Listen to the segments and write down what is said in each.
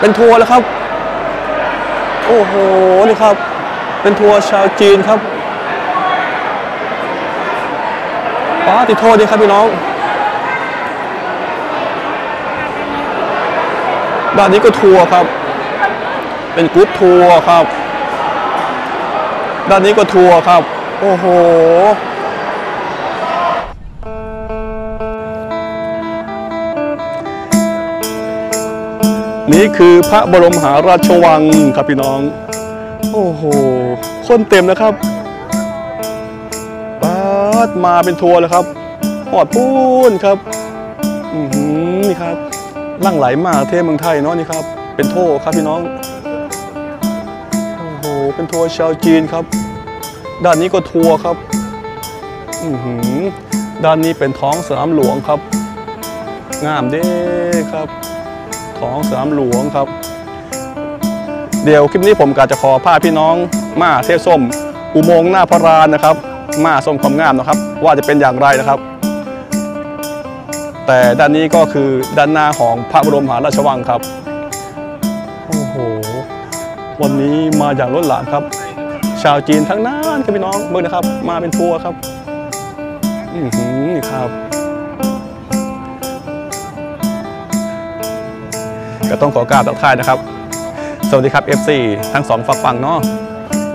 เป็นทัวร์แล้วครับ โอ้โหนี่ครับ เป็นทัวร์ชาวจีนครับป้าดติโธ่ดีครับพี่น้องด้านนี้ก็ทัวร์ครับ เป็นกรุ๊ปทัวร์ครับ ด้านนี้ก็ทัวร์ครับ โอ้โห นี่คือพระบรมหาราชวังครับพี่น้อง โอ้โหคนเต็มนะครับปาดมาเป็นทัวร์เลยครับหอดพูนครับอือหือนี่ครับลั่งไหลมากเทพเมืองไทยเนาะนี่ครับ เป็นโทครับพี่น้องโอ้โหเป็นทัวร์ชาวจีนครับ ด้านนี้ก็ทัวร์ครับอือหือด้านนี้เป็นท้องสนามหลวงครับ งามเด้ครับ ท้องสนามหลวงครับ เดี๋ยวคลิปนี้ผมก็จะขอพาพี่น้องมาเที่ยวส้ม อุโมงค์หน้าพระรานนะครับ มาส้มความงามนะครับ ว่าจะเป็นอย่างไรนะครับ แต่ด้านนี้ก็คือด้านหน้าของพระบรมมหาราชวังครับโอ้โหวันนี้มาอย่างล้นหลามครับ ชาวจีนทั้งนั้นครับพี่น้องเมื่อนะครับ มาเป็นทัวร์ครับ อือหือครับ ก็ต้องขอกราบทักทายนะครับ สวัสดีครับ FC ทั้งสองฝักฝั่งเนาะ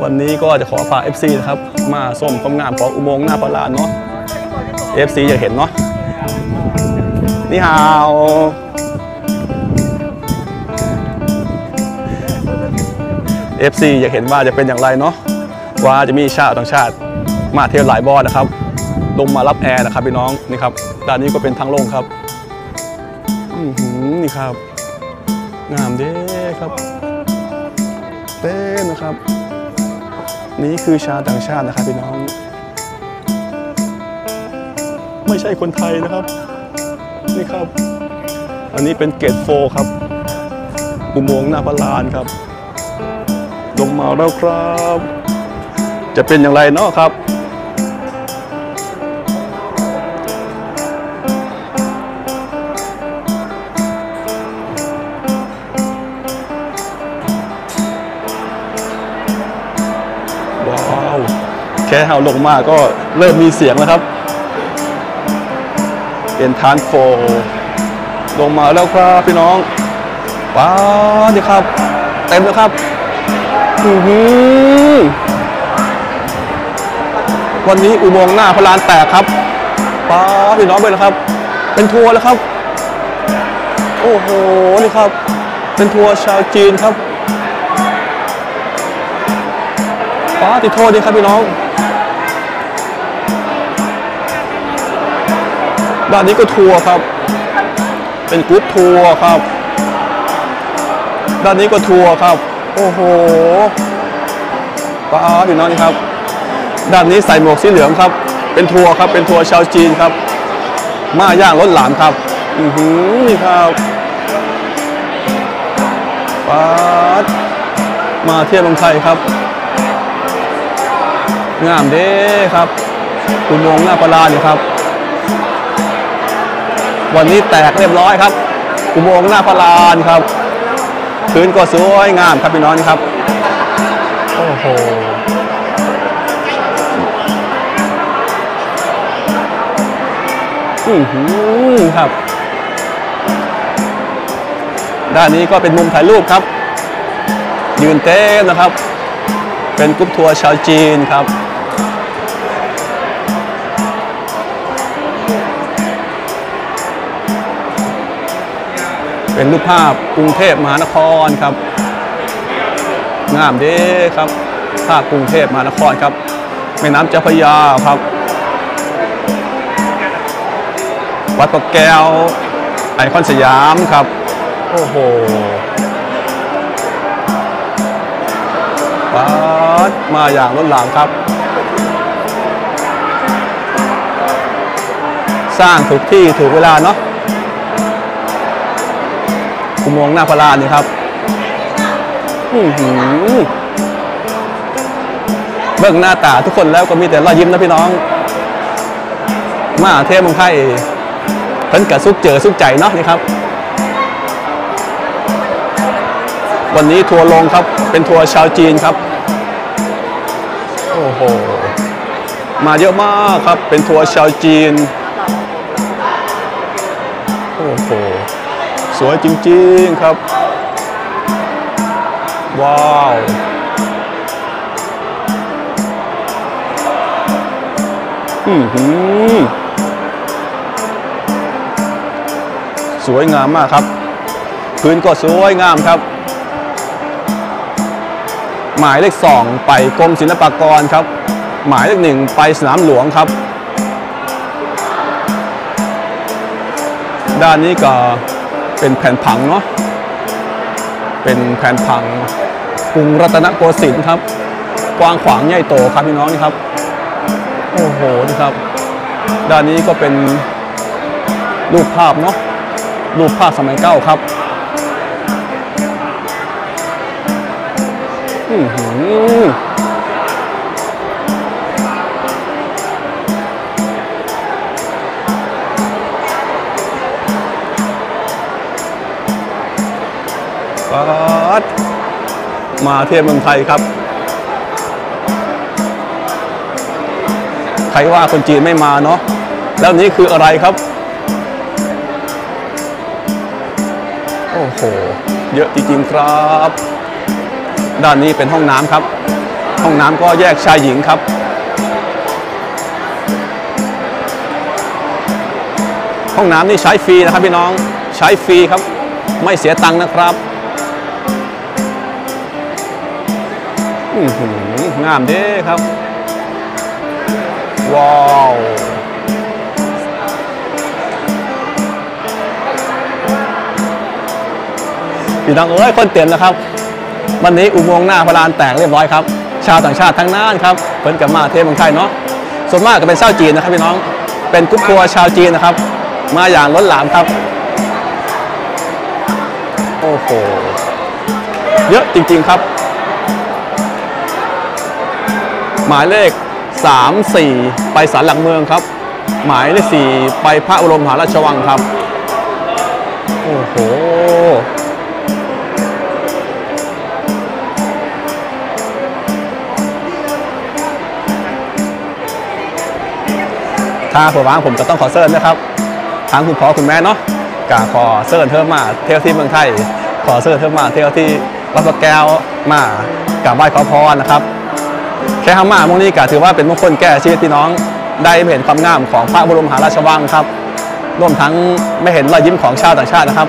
วันนี้ก็จะขอฝาก FC นะครับมาส้มความงามของอุโมงค์หน้าพระลานเนาะ FC อยากเห็นเนาะนี่ฮาว FC อยากเห็นว่าจะเป็นอย่างไรเนาะว่าจะมีชาติต่างชาติมาเที่ยวหลายบอร์นะครับ ลงมารับแอร์นะครับพี่น้องนี่ครับด้านนี้ก็เป็นทางลงครับอืนี่ครับ งามเด้ครับเต้นนะครับ นี่คือชาวต่างชาตินะครับพี่น้อง ไม่ใช่คนไทยนะครับ นี่ครับ อันนี้เป็นเกตโฟครับอุโมงค์หน้าพระลานครับ ลงมาแล้วครับ จะเป็นอย่างไรเนาะครับ แค่เฮาลงมาก็เริ่มมีเสียงแล้วครับเอ็นทานโฟลงมาแล้วครับพี่น้องว้าวนี่ครับ เต็มแล้วครับอือหือวันนี้อุโมงค์หน้าพระลานแตกครับป้าพี่น้องไปแล้วครับ เป็นทัวร์แล้วครับ โอ้โหนี่ครับ เป็นทัวร์ชาวจีนครับป้าติดโทษดีครับพี่น้อง ด้านนี้ก็ทัวร์ครับ เป็นกรุ๊ปทัวร์ครับ ด้านนี้ก็ทัวร์ครับ โอ้โหป้าดพี่น้องนี่ครับ ด้านนี้ใส่หมวกสีเหลืองครับ เป็นทัวร์ครับ เป็นทัวร์ชาวจีนครับ มาย่างรถหลามครับ อือหือนี่ครับป้ามาเที่ยวเมืองไทยครับ งามเด้ครับอุโมงหน้าปลาลาเนี่ยครับ วันนี้แตกเรียบร้อยครับอุโมงค์หน้าปลาลานครับพื้นก็สวยงามครับพี่น้องนี่ครับโอ้โหอือหือครับ ด้านนี้ก็เป็นมุมถ่ายรูปครับ ยืนเต้นนะครับ เป็นกรุ๊ปทัวร์ชาวจีนครับ เป็นรูปภาพกรุงเทพมหานครครับ งามเด้ครับ ภาพกรุงเทพมหานครครับแม่น้ำเจ้าพระยาครับ วัดพระแก้ว ไอคอนสยามครับ โอ้โหปัดมาอย่างล้นหลามครับ สร้างถูกที่ถูกเวลาเนาะ อุโมงค์หน้าพระลานนี่ครับอื้อหือเบิ่งหน้าตาทุกคนแล้วก็มีแต่รอยยิ้มนะพี่น้อง มาเที่ยวเมืองไทยเพิ่นกะสุขอกสุขใจเนาะนี่ครับ วันนี้ทัวร์ลงครับ เป็นทัวร์ชาวจีนครับ โอ้โห มาเยอะมากครับ เป็นทัวร์ชาวจีน โอ้โห สวยจริงๆครับ ว้าวอือหือสวยงามมากครับ พื้นก็สวยงามครับ หมายเลขสองไปกรมศิลปากรครับ หมายเลขหนึ่งไปสนามหลวงครับ ด้านนี้ก็ เป็นแผ่นผังเนาะเป็นแผ่นผังกรุงรัตนโกสินทร์ครับ กว้างขวางใหญ่โตครับพี่น้องนี่ครับ โอ้โหนี่ครับ ด้านนี้ก็เป็นรูปภาพเนาะรูปภาพสมัยเก้าครับอือหือ ดมาเที่ยวเมืองไทยครับ ใครว่าคนจีนไม่มาเนาะ แล้วนี้คืออะไรครับ โอ้โห เยอะจริงๆครับ ด้านนี้เป็นห้องน้ำครับ ห้องน้ำก็แยกชายหญิงครับห้องน้ำนี่ใช้ฟรีนะครับพี่น้องใช้ฟรีครับ ไม่เสียตังค์นะครับ งามเด้ครับ ว้าวพี่น้องเอ้ยคนเต็มแล้วครับ วันนี้อุโมงค์หน้าพระลานแตกเรียบร้อยครับ ชาวต่างชาติทั้งนั้นครับเพิ่นกับมาเที่ยวเมืองไทยเนาะส่วนมากก็เป็นชาวจีนนะครับพี่น้องเป็นกรุ๊ปทัวร์ชาวจีนนะครับ มาอย่างล้นหลามครับ โอ้โหเยอะจริง ๆครับ หมายเลข 3 4 ไปศาลหลักเมืองครับ หมายเลข 4 ไปพระบรมมหาราชวังครับ โอ้โหถ้าผมว่างผมก็ต้องขอเซิร์นนะครับทางคุณพ่อคุณแม่เนาะกาขอเซิร์นเพิ่มมาเที่ยวที่เมืองไทย ขอเซิร์นเพิ่มมาเที่ยวที่รับแก้วมากราบไหว้ขอพรนะครับ แค่ห้ามาพวกนี้ก็ถือว่าเป็นมงคลแก่ชีวิตพี่น้องได้เห็นความงามของพระบรมหาราชวังครับรวมทั้งไม่เห็นรอยยิ้มของชาวต่างชาตินะครับ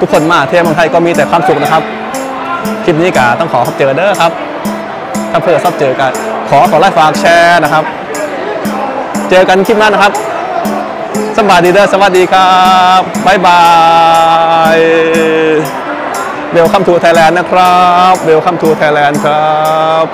ทุกคนมาเที่ยวเมืองไทยก็มีแต่ความสุขนะครับคลิปนี้ก็ต้องขอขอบเจอเด้อครับถ้าเผื่อชอบใจกันขอขอไลค์ฝากแชร์นะครับ เจอกันคลิปหน้านะครับสวัสดีเด้อสวัสดีครับบ๊ายบาย Welcome to Thailand นะครับ Welcome to Thailand ครับ